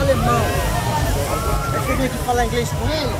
alemão. Aí você vem que falar inglês com ele?